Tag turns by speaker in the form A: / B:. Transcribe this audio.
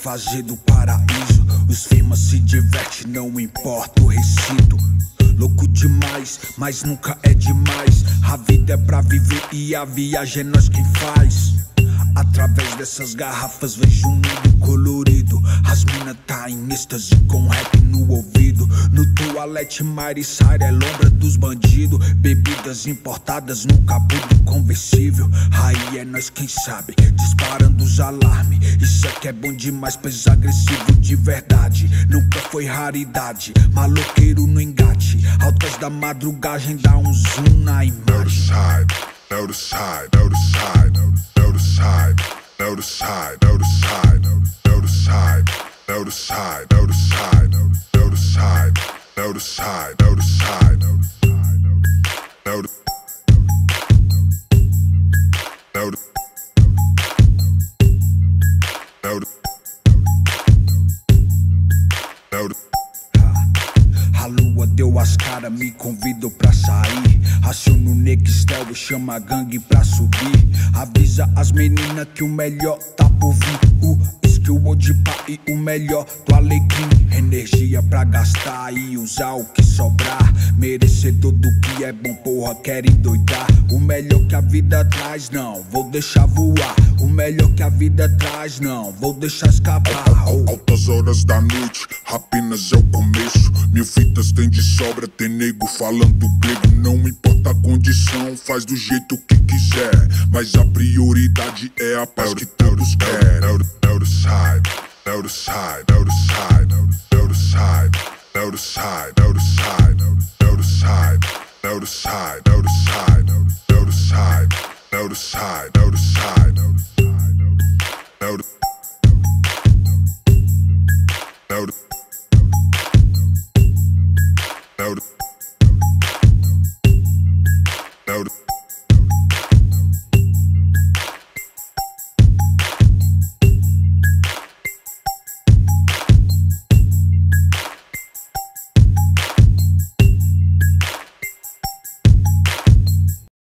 A: fazer do paraíso. Os firmas se diverte, não importa o recinto. Louco demais, mas nunca é demais. A vida é pra viver e a viagem é nós quem faz. Através dessas garrafas vejo um mundo colorido. Tá em êxtase com rap no ouvido. No toalete, Marissara é lombra dos bandidos. Bebidas importadas no cabo do conversível. Aí é nós quem sabe, disparando os alarmes. Isso aqui é bom demais, pois agressivo de verdade. Nunca foi raridade, maloqueiro no engate. Altas da madrugagem dá um zoom na imagem.
B: Notice side, notice side, notice side, notice notice side, notice side, notice side, notice side, notice side, notice side, notice notice notice notice
A: A lua deu as caras, me convidou pra sair. Aciono o Nextel e chama a gangue pra subir. Avisa as meninas que o melhor tá por vir. O skill o de pá e o melhor do alecrim. Energia pra gastar e usar o que sobrar. Merecedor do que é bom, porra, quer endoidar. O melhor que a vida traz, não, vou deixar voar. O melhor que a vida traz, não, vou deixar escapar.
B: Altas horas da noite, apenas é o começo. Mil fitas tem de sobra, tem nego falando grego. Não importa a condição, faz do jeito que quiser. Mas a prioridade é a paz que todos querem. Side, notice side, notice side, notice side, notice side, notice side, notice